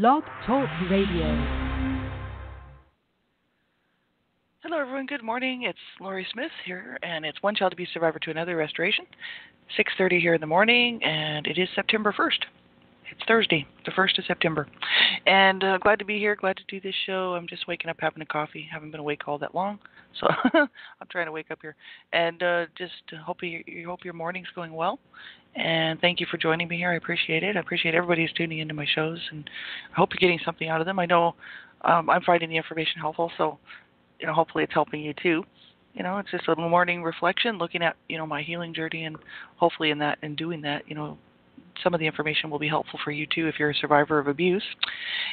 Blog Talk Radio. Hello, everyone. Good morning. It's Laurie Smith here, and it's One Child Abuse Survivor to Another Restoration. 6:30 here in the morning, and it is September 1st. It's Thursday, the 1st of September, and uh, glad to be here. Glad to do this show. I'm just waking up, having a coffee. Haven't been awake all that long, so I'm trying to wake up here, and uh, just hope you, you hope your morning's going well. And thank you for joining me here. I appreciate it. I appreciate everybody who's tuning into my shows, and I hope you're getting something out of them. I know um, I'm finding the information helpful, so you know, hopefully it's helping you too. You know, it's just a little morning reflection, looking at you know my healing journey, and hopefully in that in doing that, you know, some of the information will be helpful for you too if you're a survivor of abuse.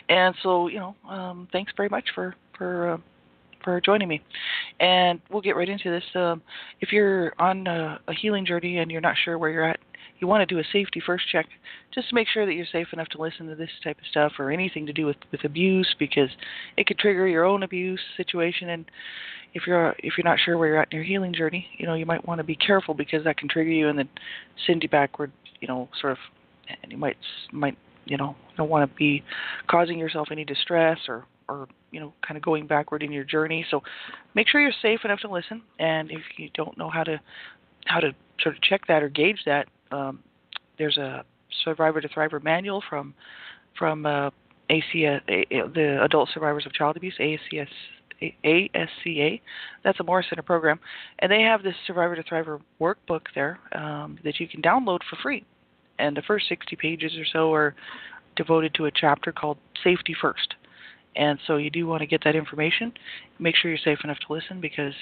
And so, you know, um, thanks very much for for uh, for joining me. And we'll get right into this. Um, if you're on a, a healing journey and you're not sure where you're at, you want to do a safety first check just to make sure that you're safe enough to listen to this type of stuff or anything to do with with abuse because it could trigger your own abuse situation. And if you're if you're not sure where you're at in your healing journey you know you might want to be careful because that can trigger you and then send you backward you know sort of and you might might you know don't want to be causing yourself any distress or or you know kind of going backward in your journey. So make sure you're safe enough to listen. And if you don't know how to how to sort of check that or gauge that um, there's a Survivor to Thriver manual from from uh, ACS, the Adult Survivors of Child Abuse, ACS, ASCA. That's a Morris Center program, and they have this Survivor to Thriver workbook there um, that you can download for free. And the first 60 pages or so are devoted to a chapter called Safety First. And so you do want to get that information. Make sure you're safe enough to listen because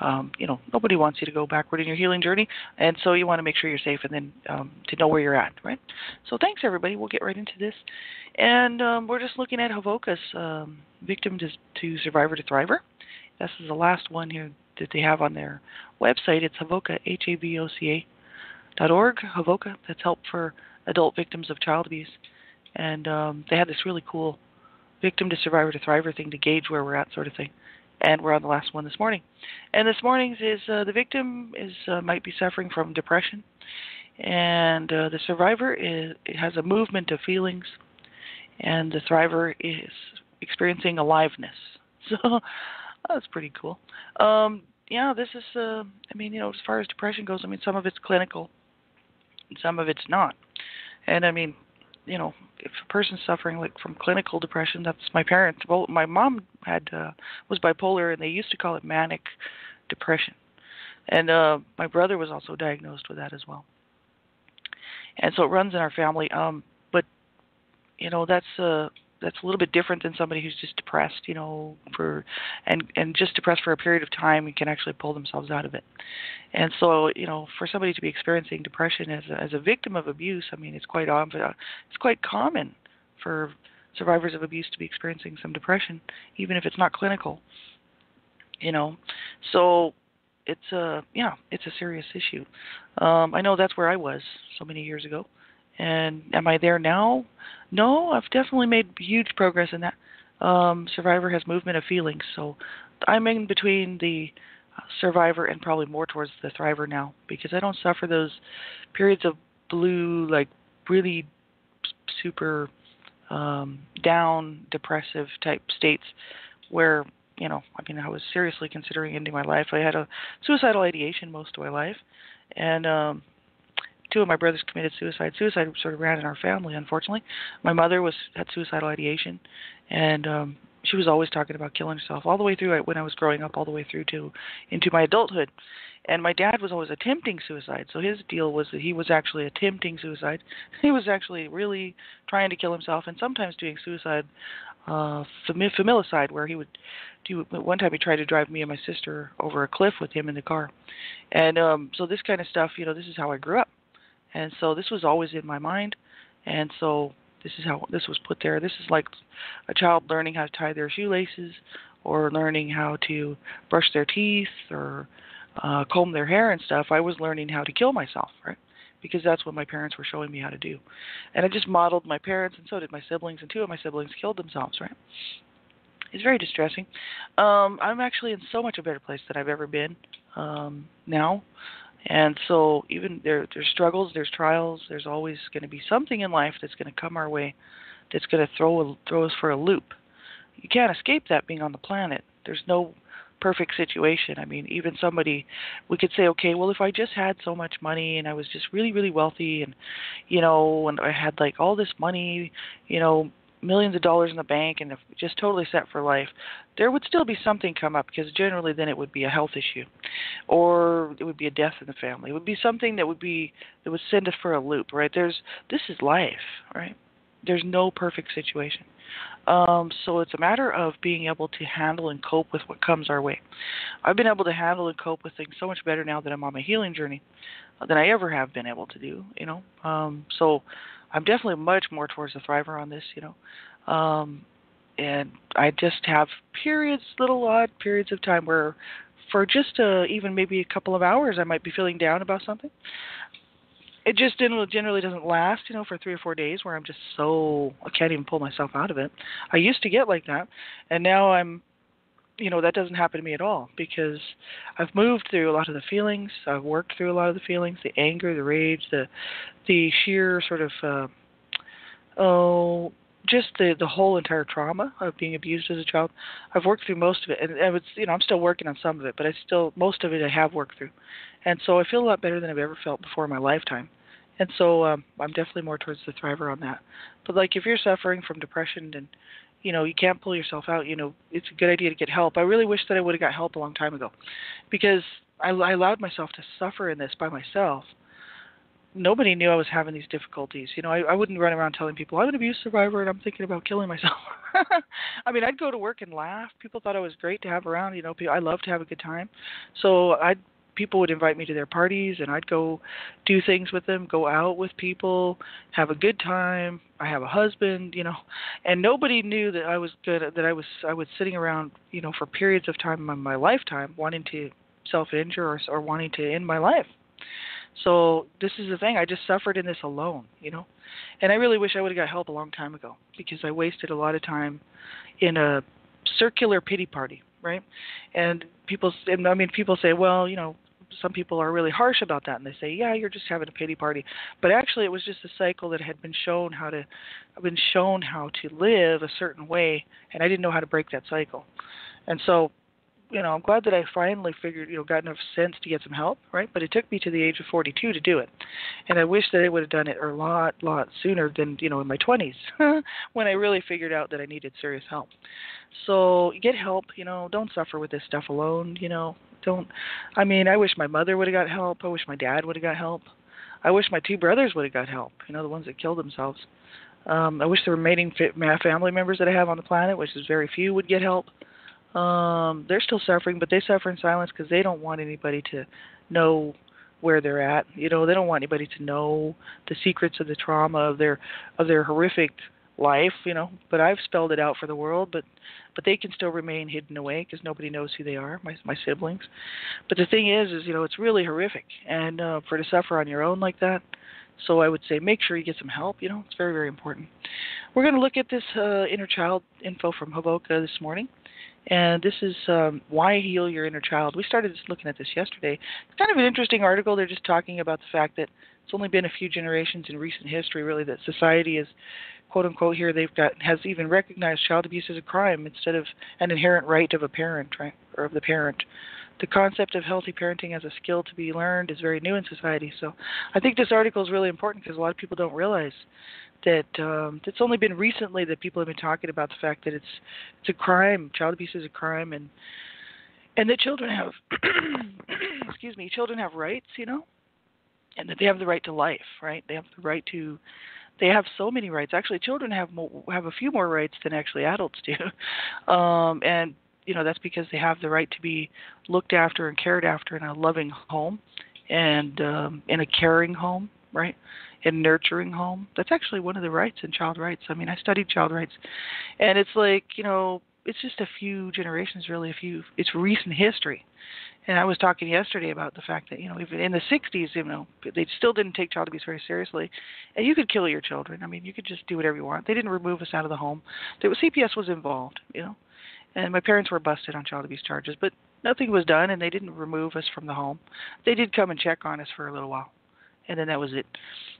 um, you know, nobody wants you to go backward in your healing journey, and so you want to make sure you're safe and then um, to know where you're at, right? So thanks everybody. We'll get right into this, and um, we're just looking at Havoca's um, victim to, to survivor to thriver. This is the last one here that they have on their website. It's Havoca H A V O C A dot org. Havoca. That's help for adult victims of child abuse, and um, they had this really cool victim to survivor to thriver thing to gauge where we're at, sort of thing and we're on the last one this morning. And this morning's is uh, the victim is uh, might be suffering from depression, and uh, the survivor is has a movement of feelings, and the thriver is experiencing aliveness. So that's pretty cool. Um, yeah, this is. Uh, I mean, you know, as far as depression goes, I mean, some of it's clinical, and some of it's not. And I mean, you know, if a person's suffering like from clinical depression, that's my parents. Well, my mom had uh, was bipolar, and they used to call it manic depression. And uh, my brother was also diagnosed with that as well. And so it runs in our family. Um, but you know, that's uh, that's a little bit different than somebody who's just depressed, you know, for and and just depressed for a period of time and can actually pull themselves out of it. And so, you know, for somebody to be experiencing depression as a, as a victim of abuse, I mean, it's quite it's quite common for survivors of abuse to be experiencing some depression, even if it's not clinical. You know, so it's a yeah, it's a serious issue. Um, I know that's where I was so many years ago. And am I there now? No, I've definitely made huge progress in that. Um, survivor has movement of feelings, so I'm in between the survivor and probably more towards the thriver now because I don't suffer those periods of blue, like really super um, down, depressive type states where you know, I mean, I was seriously considering ending my life. I had a suicidal ideation most of my life, and um, two of my brothers committed suicide. Suicide sort of ran in our family, unfortunately. My mother was had suicidal ideation, and um, she was always talking about killing herself all the way through when I was growing up, all the way through to into my adulthood. And my dad was always attempting suicide. So his deal was that he was actually attempting suicide. He was actually really trying to kill himself, and sometimes doing suicide, uh, familicide, where he would do. One time he tried to drive me and my sister over a cliff with him in the car, and um, so this kind of stuff. You know, this is how I grew up and so this was always in my mind. And so this is how this was put there. This is like a child learning how to tie their shoelaces or learning how to brush their teeth or uh, comb their hair and stuff. I was learning how to kill myself right? Because that's what my parents were showing me how to do. And i just modeled my parents and so did my siblings and two of my siblings killed themselves right? It's very distressing. Um i'm actually in so much a better place than i've ever been um now and so even there there's struggles, there's trials, there's always going to be something in life that's going to come our way that's going to throw a, throw us for a loop. You can't escape that being on the planet. There's no perfect situation. I mean, even somebody we could say, okay, well if I just had so much money and I was just really really wealthy and you know, and I had like all this money, you know, millions of dollars in the bank and just totally set for life, there would still be something come up because generally then it would be a health issue, or it would be a death in the family. It would be something that would be that would send us for a loop, right? There's this is life, right? There's no perfect situation. Um, so it's a matter of being able to handle and cope with what comes our way. I've been able to handle and cope with things so much better now that I'm on my healing journey than I ever have been able to do. You know, um, so I'm definitely much more towards the thriver on this, you know. Um, and I just have periods, little odd periods of time where, for just uh, even maybe a couple of hours, I might be feeling down about something. It just generally doesn't last, you know, for three or four days where I'm just so I can't even pull myself out of it. I used to get like that, and now I'm you know that doesn't happen to me at all because I've moved through a lot of the feelings. I've worked through a lot of the feelings, the anger, the rage, the the sheer sort of uh, oh just the the whole entire trauma of being abused as a child. I've worked through most of it, and I you know I'm still working on some of it, but I still most of it I have worked through, and so I feel a lot better than I've ever felt before in my lifetime. And so um, I'm definitely more towards the thriver on that. But like if you're suffering from depression and you know you can't pull yourself out you know it's a good idea to get help. I really wish that i would have got help a long time ago because I, I allowed myself to suffer in this by myself. Nobody knew i was having these difficulties you know i, I wouldn't run around telling people i'm an abuse survivor and i'm thinking about killing myself. I mean i'd go to work and laugh. People thought i was great to have around you know i love to have a good time. So i'd people would invite me to their parties and I'd go do things with them, go out with people, have a good time. I have a husband, you know, and nobody knew that I was good that I was I was sitting around, you know, for periods of time in my lifetime wanting to self-injure or, or wanting to end my life. So this is the thing. I just suffered in this alone, you know, and I really wish I would have got help a long time ago because I wasted a lot of time in a circular pity party, right? And people, and I mean, people say, well, you know, some people are really harsh about that and they say, "Yeah, you're just having a pity party." But actually, it was just a cycle that had been shown how to been shown how to live a certain way, and I didn't know how to break that cycle. And so, you know, I'm glad that I finally figured, you know, got enough sense to get some help, right? But it took me to the age of 42 to do it, and I wish that I would have done it a lot, lot sooner than you know in my 20s when I really figured out that I needed serious help. So get help, you know, don't suffer with this stuff alone, you know don't. I mean, I wish my mother would have got help. I wish my dad would have got help. I wish my two brothers would have got help. You know, the ones that killed themselves. Um, I wish the remaining family members that I have on the planet, which is very few, would get help. Um, they're still suffering, but they suffer in silence because they don't want anybody to know where they're at. You know, they don't want anybody to know the secrets of the trauma of their of their horrific life, you know. But I've spelled it out for the world, but but they can still remain hidden away because nobody knows who they are, my my siblings. But the thing is, is you know, it's really horrific, and uh, for to suffer on your own like that. So I would say make sure you get some help. You know, it's very very important. We're going to look at this uh, inner child info from Havoca this morning. And this is um, why heal your inner child. We started just looking at this yesterday. It's kind of an interesting article. They're just talking about the fact that it's only been a few generations in recent history, really, that society is quote unquote here they've got has even recognized child abuse as a crime instead of an inherent right of a parent right or of the parent the concept of healthy parenting as a skill to be learned is very new in society so i think this article is really important because a lot of people don't realize that um, it's only been recently that people have been talking about the fact that it's it's a crime child abuse is a crime and and that children have excuse me children have rights you know and that they have the right to life right they have the right to they have so many rights. Actually, children have mo- have a few more rights than actually adults do, um, and you know that's because they have the right to be looked after and cared after in a loving home, and um, in a caring home, right? In nurturing home. That's actually one of the rights in child rights. I mean, I studied child rights, and it's like you know, it's just a few generations, really. A few. It's recent history and I was talking yesterday about the fact that you know even in the 60s, you know, they still didn't take child abuse very seriously, and you could kill your children. I mean, you could just do whatever you want. They didn't remove us out of the home. There was CPS was involved, you know, and my parents were busted on child abuse charges, but nothing was done, and they didn't remove us from the home. They did come and check on us for a little while, and then that was it.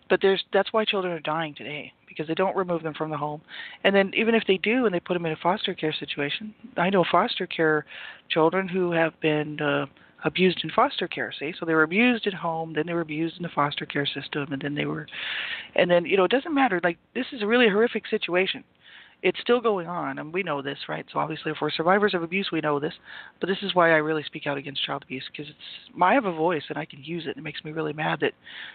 But there's that's why children are dying today because they don't remove them from the home, and then even if they do and they put them in a foster care situation, I know foster care children who have been uh, abused in foster care. See, so they were abused at home, then they were abused in the foster care system, and then they were, and then you know it doesn't matter. Like this is a really horrific situation. It's still going on, and we know this, right? So obviously, if we're survivors of abuse, we know this. But this is why I really speak out against child abuse because it's I have a voice and I can use it. It makes me really mad that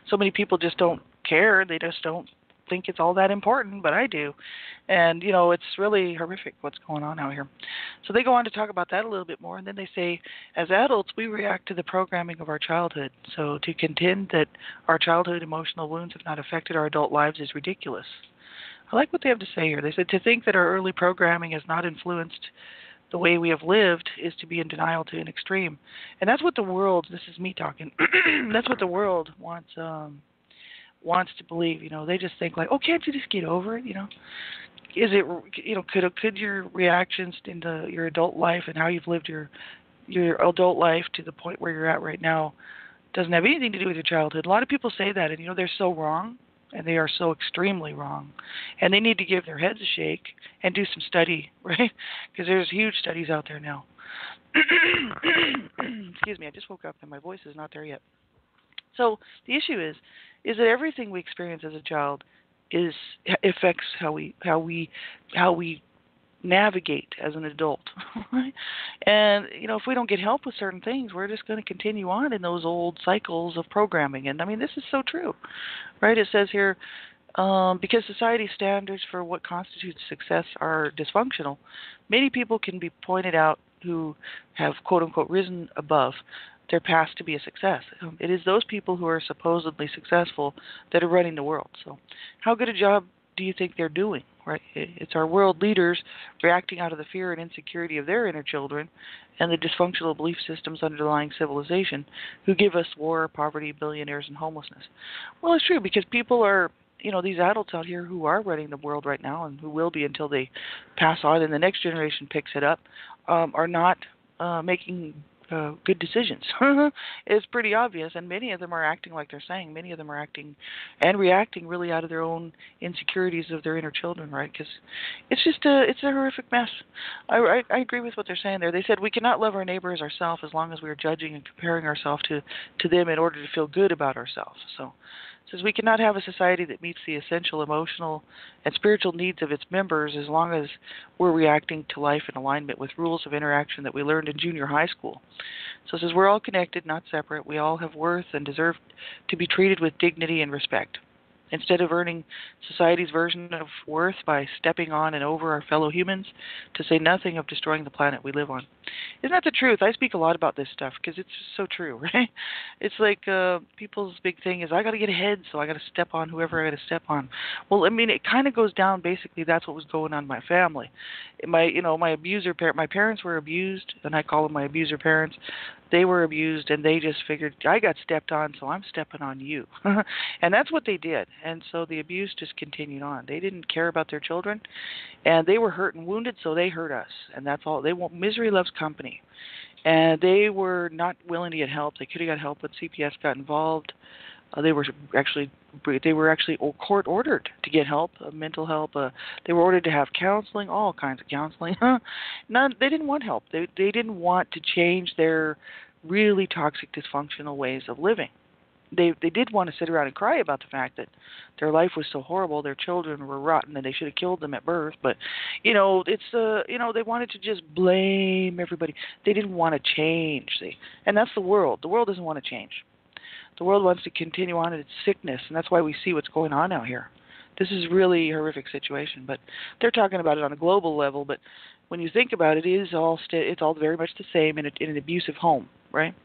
so many people just don't care. They just don't think it's all that important, but I do. And, you know, it's really horrific what's going on out here. So they go on to talk about that a little bit more, and then they say, as adults, we react to the programming of our childhood. So to contend that our childhood emotional wounds have not affected our adult lives is ridiculous. I like what they have to say here. They said to think that our early programming has not influenced the way we have lived is to be in denial to an extreme. And that's what the world, this is me talking, that's what the world wants um wants to believe. You know, they just think like, oh, can't you just get over it? You know, is it you know could could your reactions into your adult life and how you've lived your your adult life to the point where you're at right now doesn't have anything to do with your childhood. A lot of people say that, and you know they're so wrong, and they are so extremely wrong, and they need to give their heads a shake and do some study, right? Because there's huge studies out there now. Excuse me, I just woke up and my voice is not there yet. So the issue is is that everything we experience as a child is affects how we how we how we navigate as an adult and you know if we don't get help with certain things we're just going to continue on in those old cycles of programming and i mean this is so true right it says here um, because society's standards for what constitutes success are dysfunctional many people can be pointed out who have quote unquote risen above their path to be a success. Um, it is those people who are supposedly successful that are running the world. So, how good a job do you think they're doing? Right? It's our world leaders reacting out of the fear and insecurity of their inner children and the dysfunctional belief systems underlying civilization who give us war, poverty, billionaires, and homelessness. Well, it's true because people are you know these adults out here who are running the world right now and who will be until they pass on and the next generation picks it up um, are not uh, making uh, good decisions. it's pretty obvious, and many of them are acting like they're saying. Many of them are acting and reacting really out of their own insecurities of their inner children, right? Because it's just a it's a horrific mess. I, I I agree with what they're saying there. They said we cannot love our neighbor as ourselves as long as we are judging and comparing ourselves to to them in order to feel good about ourselves. So says we cannot have a society that meets the essential emotional and spiritual needs of its members as long as we're reacting to life in alignment with rules of interaction that we learned in junior high school. So it says we're all connected, not separate. We all have worth and deserve to be treated with dignity and respect. Instead of earning society's version of worth by stepping on and over our fellow humans, to say nothing of destroying the planet we live on. Isn't that the truth? I speak a lot about this stuff because it's so true, right? It's like uh, people's big thing is I got to get ahead, so I got to step on whoever I got to step on. Well, I mean, it kind of goes down. Basically, that's what was going on in my family. My, you know, my abuser parent, my parents were abused, and I call them my abuser parents they were abused and they just figured I got stepped on, so I'm stepping on you. and that's what they did. And so the abuse just continued on. They didn't care about their children and they were hurt and wounded, so they hurt us. And that's all. They want misery loves company. And they were not willing to get help. They could have got help, but CPS got involved. Uh, they were actually they were actually court ordered to get help, uh, mental help. Uh, they were ordered to have counseling, all kinds of counseling. None, they didn't want help. They they didn't want to change their really toxic, dysfunctional ways of living. They they did want to sit around and cry about the fact that their life was so horrible, their children were rotten, and they should have killed them at birth. But you know, it's uh you know they wanted to just blame everybody. They didn't want to change. See, and that's the world. The world doesn't want to change the world wants to continue on in its sickness, and that's why we see what's going on out here. This is really a horrific situation, but they're talking about it on a global level. But when you think about it, it is all st- it's all very much the same in, a, in an abusive home, right?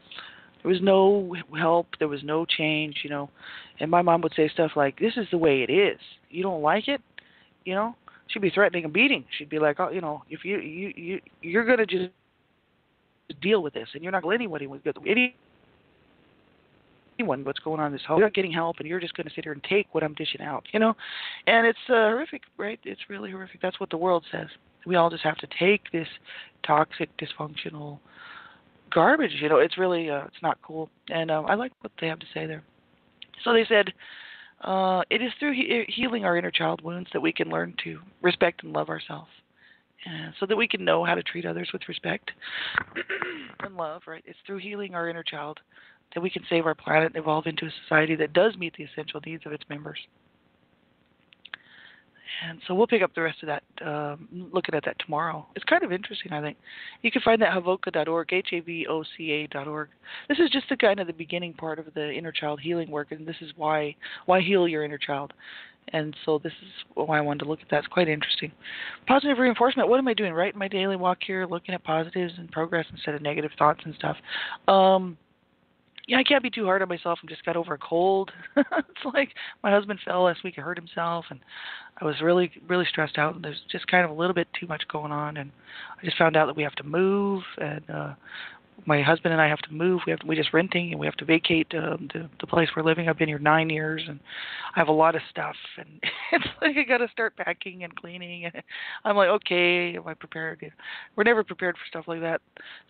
There was no help, there was no change, you know. And my mom would say stuff like, "This is the way it is. You don't like it, you know." She'd be threatening a beating. She'd be like, "Oh, you know, if you you you you're gonna just deal with this, and you're not to let anybody with any anyone what's going on in this home. You're not getting help, and you're just going to sit here and take what I'm dishing out, you know? And it's uh, horrific, right? It's really horrific. That's what the world says. We all just have to take this toxic, dysfunctional garbage. You know, it's really uh, it's not cool. And um, I like what they have to say there. So they said uh, it is through he- healing our inner child wounds that we can learn to respect and love ourselves. And so that we can know how to treat others with respect and love, right? It's through healing our inner child that we can save our planet and evolve into a society that does meet the essential needs of its members. And so we'll pick up the rest of that, um, looking at that tomorrow. It's kind of interesting, I think. You can find that havoca.org, H-A-V-O-C-A.org. This is just the kind of the beginning part of the inner child healing work, and this is why why heal your inner child. And so this is why I wanted to look at that. It's quite interesting. Positive reinforcement. What am I doing right in my daily walk here? Looking at positives and progress instead of negative thoughts and stuff. Um, yeah, I can't be too hard on myself. I just got over a cold. it's like my husband fell last week. He hurt himself, and I was really, really stressed out. And there's just kind of a little bit too much going on. And I just found out that we have to move, and uh, my husband and I have to move. We have to, we just renting and we have to vacate um, the the place we're living. I've been here nine years and I have a lot of stuff and it's like I got to start packing and cleaning. And I'm like, okay, am I prepared? We're never prepared for stuff like that.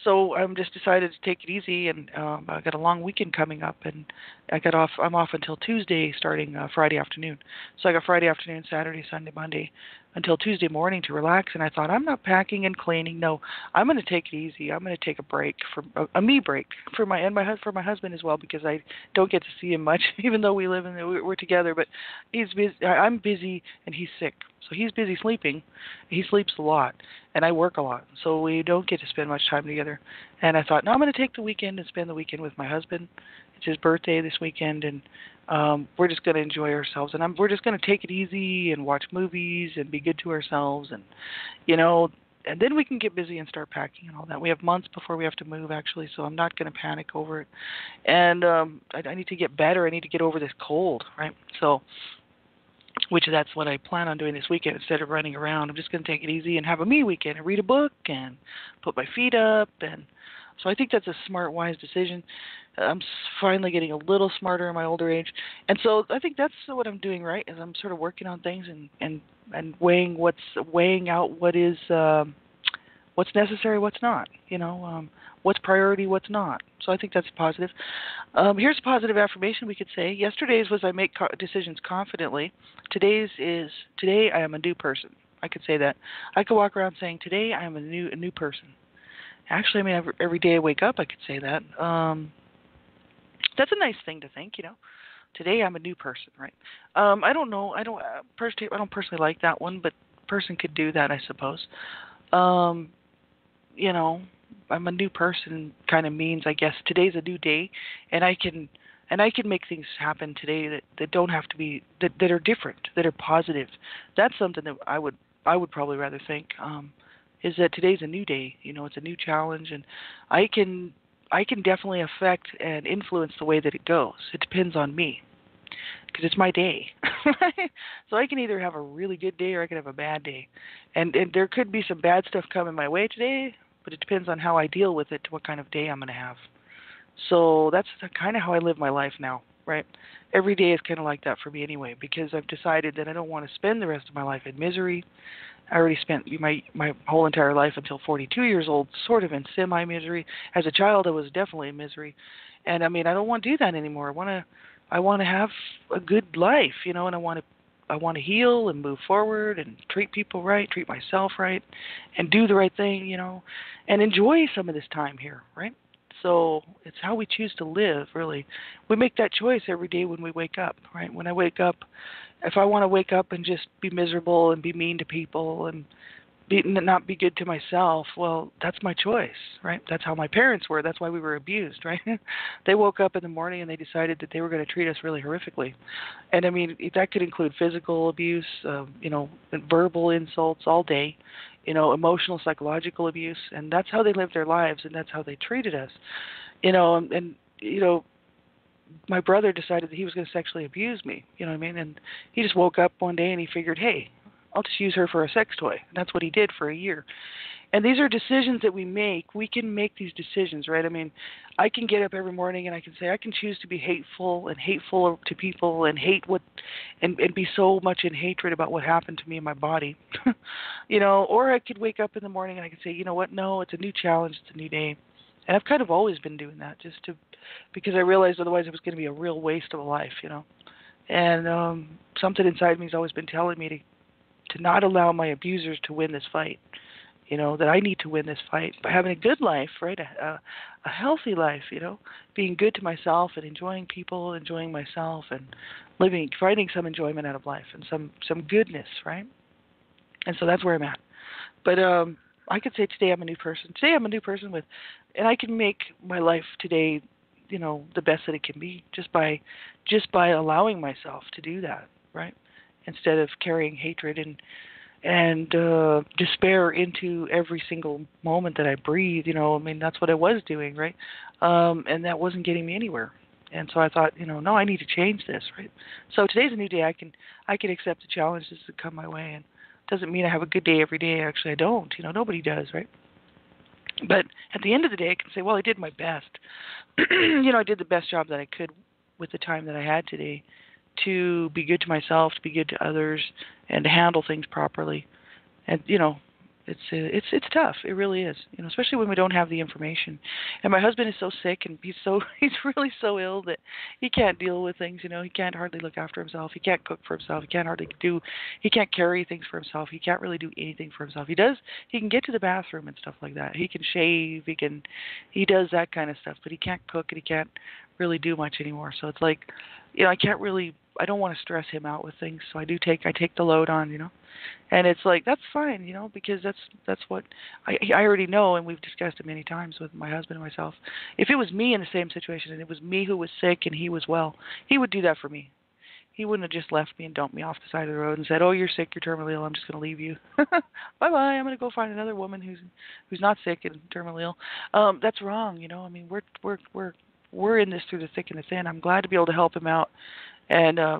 So I'm just decided to take it easy and um, I got a long weekend coming up and I got off. I'm off until Tuesday, starting uh, Friday afternoon. So I got Friday afternoon, Saturday, Sunday, Monday, until Tuesday morning to relax. And I thought, I'm not packing and cleaning. No, I'm going to take it easy. I'm going to take a break for a, a me break for my and my for my husband as well because I don't get to see him much, even though we live and we're together. But he's busy. I'm busy and he's sick, so he's busy sleeping. He sleeps a lot, and I work a lot, so we don't get to spend much time together. And I thought, no, I'm going to take the weekend and spend the weekend with my husband. It's his birthday this weekend, and um, we're just going to enjoy ourselves, and I'm, we're just going to take it easy and watch movies and be good to ourselves, and you know, and then we can get busy and start packing and all that. We have months before we have to move actually, so I'm not going to panic over it. And um, I, I need to get better. I need to get over this cold, right? So, which that's what I plan on doing this weekend instead of running around. I'm just going to take it easy and have a me weekend and read a book and put my feet up and so I think that's a smart, wise decision. I'm finally getting a little smarter in my older age, and so I think that's what I'm doing right. Is I'm sort of working on things and and and weighing what's weighing out what is um, what's necessary, what's not. You know, um, what's priority, what's not. So I think that's positive. Um, here's a positive affirmation we could say. Yesterday's was I make co- decisions confidently. Today's is today I am a new person. I could say that. I could walk around saying today I am a new a new person. Actually, I mean, every, every day I wake up, I could say that. Um, that's a nice thing to think, you know. Today I'm a new person, right? Um, I don't know. I don't uh, personally. I don't personally like that one, but person could do that, I suppose. Um, you know, I'm a new person. Kind of means, I guess, today's a new day, and I can and I can make things happen today that that don't have to be that that are different, that are positive. That's something that I would I would probably rather think. Um, is that today's a new day. You know, it's a new challenge, and I can I can definitely affect and influence the way that it goes. It depends on me because it's my day. so I can either have a really good day or I can have a bad day, and and there could be some bad stuff coming my way today, but it depends on how I deal with it to what kind of day I'm going to have. So that's kind of how I live my life now, right? Every day is kind of like that for me anyway, because I've decided that I don't want to spend the rest of my life in misery. I already spent my my whole entire life until 42 years old, sort of in semi misery. As a child, I was definitely in misery, and I mean, I don't want to do that anymore. I want to, I want to have a good life, you know, and I want to, I want to heal and move forward and treat people right, treat myself right, and do the right thing, you know, and enjoy some of this time here, right? So it's how we choose to live, really. We make that choice every day when we wake up, right? When I wake up, if I want to wake up and just be miserable and be mean to people and be, not be good to myself, well, that's my choice, right? That's how my parents were. That's why we were abused, right? they woke up in the morning and they decided that they were going to treat us really horrifically, and I mean that could include physical abuse, uh, you know, verbal insults all day, you know, emotional, psychological abuse, and that's how they lived their lives, and that's how they treated us, you know, and, and you know, my brother decided that he was going to sexually abuse me. You know what I mean? And he just woke up one day and he figured, hey, I'll just use her for a sex toy. And that's what he did for a year. And these are decisions that we make. We can make these decisions, right? I mean, I can get up every morning and I can say I can choose to be hateful and hateful to people and hate what and and be so much in hatred about what happened to me in my body. you know, or I could wake up in the morning and I could say, you know what? No, it's a new challenge, it's a new day And I've kind of always been doing that just to because I realized otherwise it was going to be a real waste of a life, you know. And um something inside me has always been telling me to to not allow my abusers to win this fight. You know that I need to win this fight by having a good life, right? A, a healthy life, you know, being good to myself and enjoying people, enjoying myself, and living, finding some enjoyment out of life and some some goodness, right? And so that's where I'm at. But um I could say today I'm a new person. Today I'm a new person with, and I can make my life today, you know, the best that it can be just by, just by allowing myself to do that, right? Instead of carrying hatred and and uh despair into every single moment that I breathe, you know, I mean that's what I was doing, right? Um and that wasn't getting me anywhere. And so I thought, you know, no, I need to change this, right? So today's a new day. I can I can accept the challenges that come my way and doesn't mean I have a good day every day. Actually, I don't. You know, nobody does, right? But at the end of the day, I can say, well, I did my best. you know, I did the best job that I could with the time that I had today to be good to myself, to be good to others, and to handle things properly. And you know, it's uh, it's it's tough. It really is. You know, especially when we don't have the information. And my husband is so sick, and he's so he's really so ill that he can't deal with things. You know, he can't hardly look after himself. He can't cook for himself. He can't hardly do. He can't carry things for himself. He can't really do anything for himself. He does. He can get to the bathroom and stuff like that. He can shave. He can. He does that kind of stuff, but he can't cook and he can't really do much anymore. So it's like, you know, I can't really I don't want to stress him out with things, so I do take I take the load on, you know. And it's like that's fine, you know, because that's that's what I I already know and we've discussed it many times with my husband and myself. If it was me in the same situation and it was me who was sick and he was well, he would do that for me. He wouldn't have just left me and dumped me off the side of the road and said, "Oh, you're sick, you're terminally ill. I'm just going to leave you. bye bye. I'm going to go find another woman who's who's not sick and terminally ill." Um, that's wrong, you know. I mean, we're we're we're we're in this through the thick and the thin. I'm glad to be able to help him out and uh,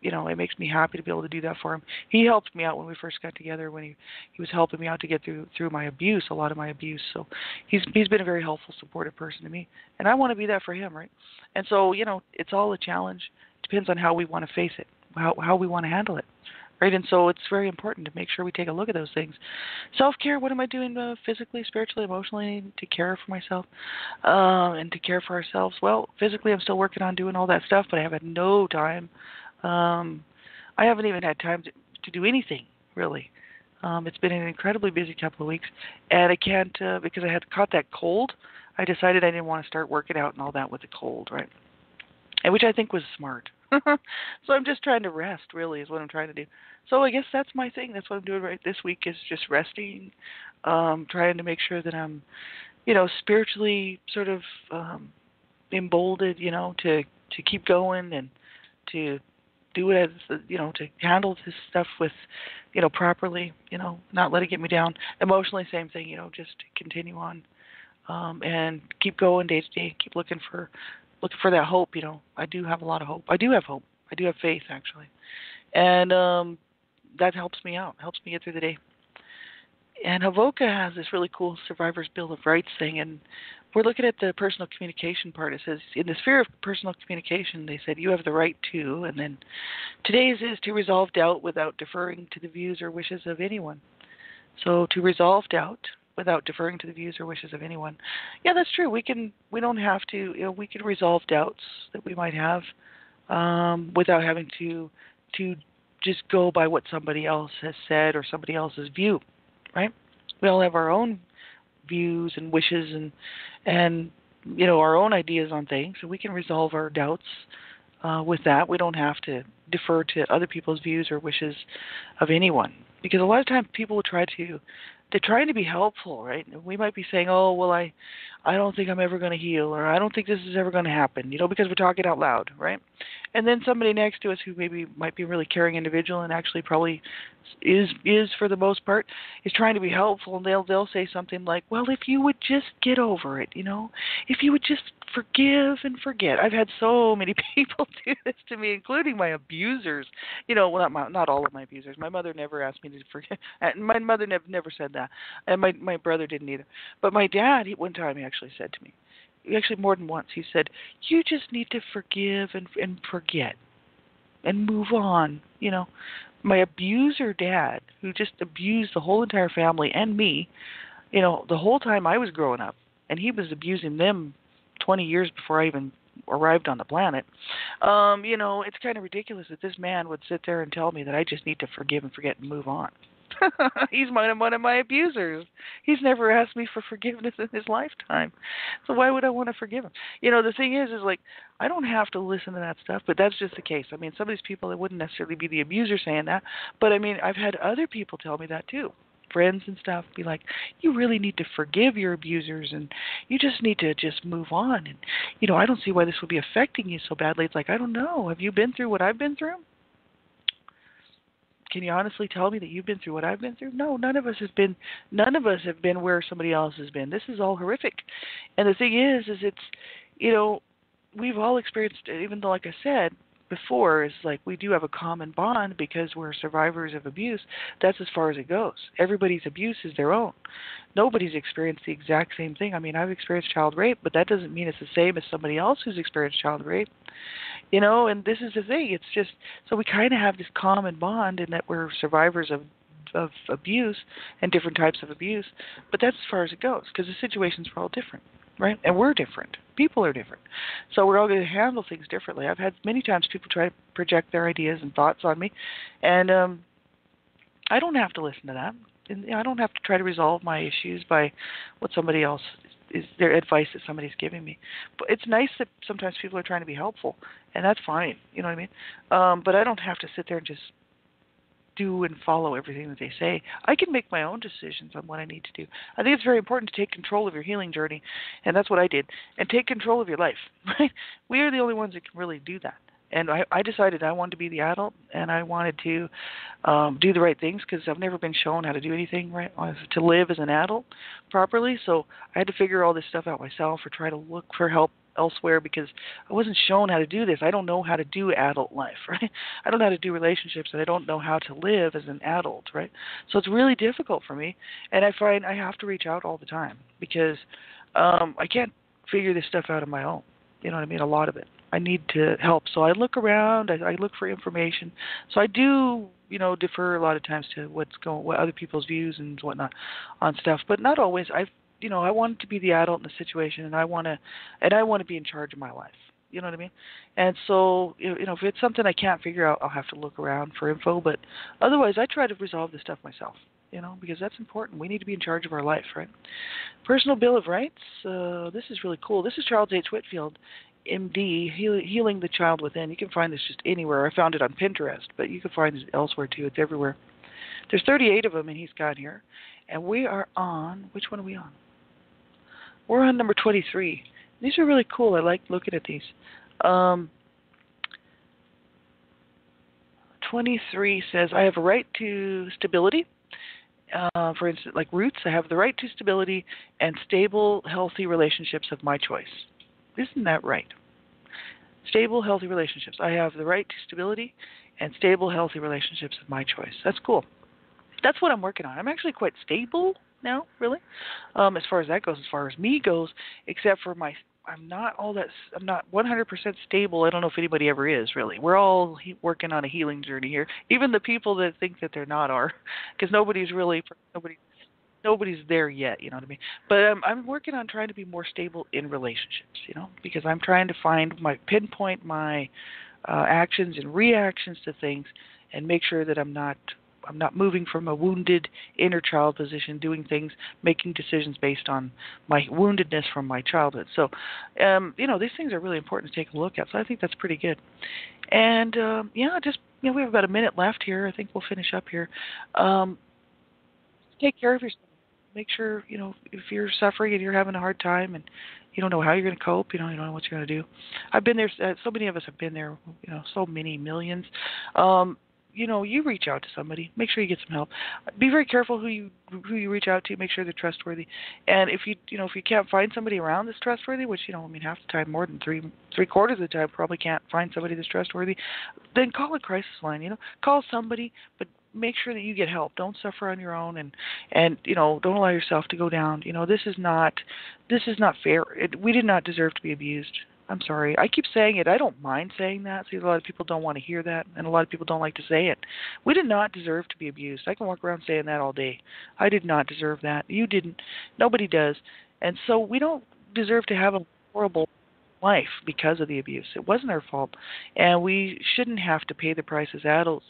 you know it makes me happy to be able to do that for him. He helped me out when we first got together when he he was helping me out to get through through my abuse, a lot of my abuse. So he's he's been a very helpful, supportive person to me, and I want to be that for him, right? And so you know it's all a challenge. Depends on how we want to face it, how how we want to handle it right? And so it's very important to make sure we take a look at those things. Self care. What am I doing uh, physically, spiritually, emotionally to care for myself uh, and to care for ourselves? Well, physically, I'm still working on doing all that stuff, but I have had no time. Um, I haven't even had time to, to do anything really. Um, it's been an incredibly busy couple of weeks, and I can't uh, because I had caught that cold. I decided I didn't want to start working out and all that with the cold, right? And which I think was smart. so I'm just trying to rest, really, is what I'm trying to do. So I guess that's my thing. That's what I'm doing right this week is just resting, um, trying to make sure that I'm, you know, spiritually sort of um, emboldened, you know, to to keep going and to do it as you know to handle this stuff with you know properly you know not let it get me down emotionally same thing you know just continue on um and keep going day to day keep looking for looking for that hope. You know, I do have a lot of hope. I do have hope. I do have faith actually, and um, that helps me out. Helps me get through the day. And Havoca has this really cool Survivor's Bill of Rights thing, and we're looking at the personal communication part. It says in the sphere of personal communication, they said you have the right to, and then today's is to resolve doubt without deferring to the views or wishes of anyone. So to resolve doubt without deferring to the views or wishes of anyone. Yeah, that's true. We can we don't have to you know we can resolve doubts that we might have um, without having to to just go by what somebody else has said or somebody else's view, right? We all have our own views and wishes and and you know our own ideas on things, so we can resolve our doubts uh, with that. We don't have to defer to other people's views or wishes of anyone because a lot of times people will try to they're trying to be helpful, right? We might be saying, "Oh, well, I, I don't think I'm ever going to heal, or I don't think this is ever going to happen," you know, because we're talking out loud, right? And then somebody next to us who maybe might be a really caring individual and actually probably is is for the most part is trying to be helpful, and they'll they'll say something like, "Well, if you would just get over it, you know, if you would just forgive and forget." I've had so many people do this to me, including my abusers. You know, well, not my, not all of my abusers. My mother never asked me to forget. And my mother never never said that, and my my brother didn't either. But my dad, he, one time, he actually said to me, actually more than once, he said, "You just need to forgive and and forget, and move on." You know, my abuser dad, who just abused the whole entire family and me, you know, the whole time I was growing up, and he was abusing them 20 years before I even arrived on the planet. Um, you know, it's kind of ridiculous that this man would sit there and tell me that I just need to forgive and forget and move on. He's one of one of my abusers. He's never asked me for forgiveness in his lifetime. So why would I want to forgive him? You know, the thing is is like I don't have to listen to that stuff, but that's just the case. I mean, some of these people it wouldn't necessarily be the abuser saying that, but I mean, I've had other people tell me that too friends and stuff be like you really need to forgive your abusers and you just need to just move on and you know i don't see why this would be affecting you so badly it's like i don't know have you been through what i've been through can you honestly tell me that you've been through what i've been through? No none of us have been none of us have been where somebody else has been. This is all horrific. And the thing is is it's you know we've all experienced it even though like i said before is like we do have a common bond because we're survivors of abuse. That's as far as it goes. Everybody's abuse is their own. Nobody's experienced the exact same thing. I mean, I've experienced child rape, but that doesn't mean it's the same as somebody else who's experienced child rape. You know, and this is the thing. It's just so we kind of have this common bond in that we're survivors of of abuse and different types of abuse, but that's as far as it goes because the situations are all different right? And we're different. People are different. So we're all going to handle things differently. I've had many times people try to project their ideas and thoughts on me, and um, I don't have to listen to that. And I don't have to try to resolve my issues by what somebody else is their advice that somebody's giving me. But it's nice that sometimes people are trying to be helpful, and that's fine. You know what I mean? Um, but I don't have to sit there and just do and follow everything that they say. I can make my own decisions on what I need to do. I think it's very important to take control of your healing journey, and that's what I did. And take control of your life. Right? We are the only ones that can really do that. And I, I decided I wanted to be the adult, and I wanted to um, do the right things because I've never been shown how to do anything right to live as an adult properly. So I had to figure all this stuff out myself, or try to look for help elsewhere because I wasn't shown how to do this. I don't know how to do adult life, right? I don't know how to do relationships and I don't know how to live as an adult, right? So it's really difficult for me and I find I have to reach out all the time because um I can't figure this stuff out on my own. You know what I mean? A lot of it. I need to help. So I look around, I, I look for information. So I do, you know, defer a lot of times to what's going what other people's views and whatnot on stuff. But not always. I've you know, I want to be the adult in the situation, and I want to, and I want to be in charge of my life. You know what I mean? And so, you know, if it's something I can't figure out, I'll have to look around for info. But otherwise, I try to resolve this stuff myself. You know, because that's important. We need to be in charge of our life, right? Personal Bill of Rights. Uh, this is really cool. This is Charles H. Whitfield, MD, Healing the Child Within. You can find this just anywhere. I found it on Pinterest, but you can find it elsewhere too. It's everywhere. There's 38 of them, and he's got here. And we are on. Which one are we on? We're on number 23. These are really cool. I like looking at these. Um, 23 says, I have a right to stability. Uh, for instance, like roots, I have the right to stability and stable, healthy relationships of my choice. Isn't that right? Stable, healthy relationships. I have the right to stability and stable, healthy relationships of my choice. That's cool. That's what I'm working on. I'm actually quite stable now, really, um, as far as that goes. As far as me goes, except for my, I'm not all that. I'm not 100% stable. I don't know if anybody ever is really. We're all he, working on a healing journey here. Even the people that think that they're not are, because nobody's really nobody. Nobody's there yet, you know what I mean. But um, I'm working on trying to be more stable in relationships, you know, because I'm trying to find my pinpoint my uh, actions and reactions to things, and make sure that I'm not I'm not moving from a wounded inner child position, doing things, making decisions based on my woundedness from my childhood. So, um, you know, these things are really important to take a look at. So I think that's pretty good. And um, yeah, just you know, we have about a minute left here. I think we'll finish up here. Um, take care of yourself. Make sure you know if you're suffering and you're having a hard time and you don't know how you're going to cope. You know, you don't know what you're going to do. I've been there. Uh, so many of us have been there. You know, so many millions. Um, you know, you reach out to somebody. Make sure you get some help. Be very careful who you who you reach out to. Make sure they're trustworthy. And if you you know if you can't find somebody around that's trustworthy, which you know I mean half the time, more than three three quarters of the time, probably can't find somebody that's trustworthy, then call a crisis line. You know, call somebody, but make sure that you get help. Don't suffer on your own, and and you know don't allow yourself to go down. You know this is not this is not fair. It, we did not deserve to be abused. I'm sorry. I keep saying it. I don't mind saying that. See, a lot of people don't want to hear that, and a lot of people don't like to say it. We did not deserve to be abused. I can walk around saying that all day. I did not deserve that. You didn't. Nobody does. And so we don't deserve to have a horrible life because of the abuse. It wasn't our fault, and we shouldn't have to pay the price as adults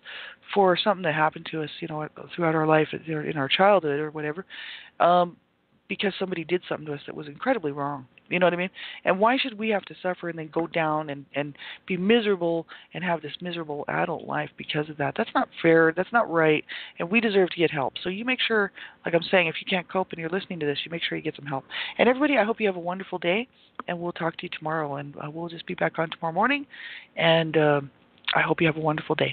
for something that happened to us, you know, throughout our life, in our childhood or whatever, um, because somebody did something to us that was incredibly wrong. You know what I mean? And why should we have to suffer and then go down and and be miserable and have this miserable adult life because of that? That's not fair. That's not right. And we deserve to get help. So you make sure, like I'm saying, if you can't cope and you're listening to this, you make sure you get some help. And everybody, I hope you have a wonderful day. And we'll talk to you tomorrow. And uh, we'll just be back on tomorrow morning. And uh, I hope you have a wonderful day.